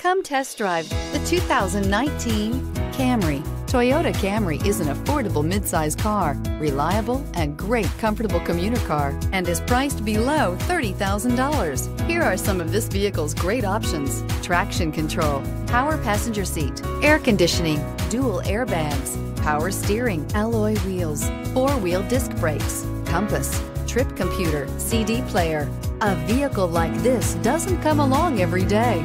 Come test drive the 2019 Camry. Toyota Camry is an affordable midsize car, reliable and great comfortable commuter car, and is priced below $30,000. Here are some of this vehicle's great options. Traction control, power passenger seat, air conditioning, dual airbags, power steering, alloy wheels, four-wheel disc brakes, compass, trip computer, CD player. A vehicle like this doesn't come along every day.